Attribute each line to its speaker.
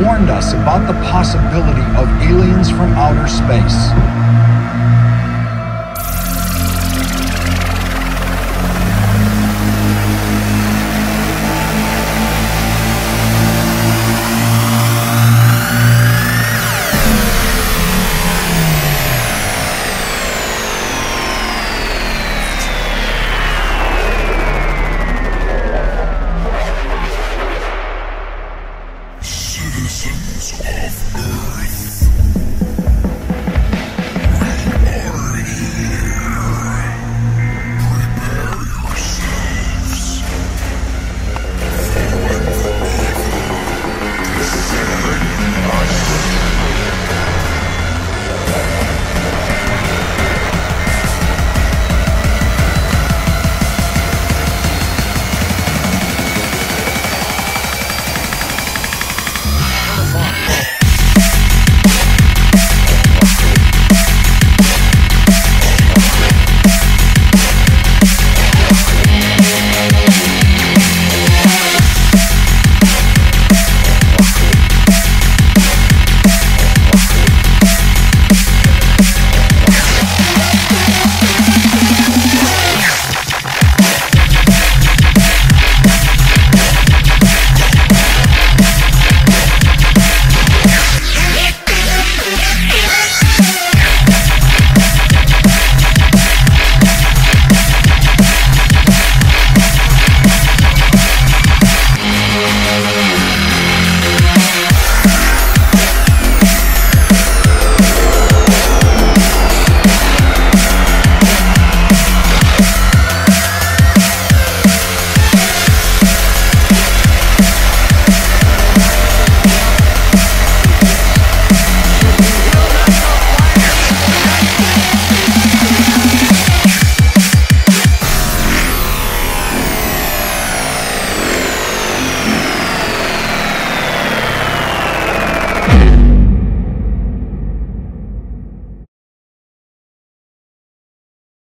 Speaker 1: warned us about the possibility of aliens from outer space.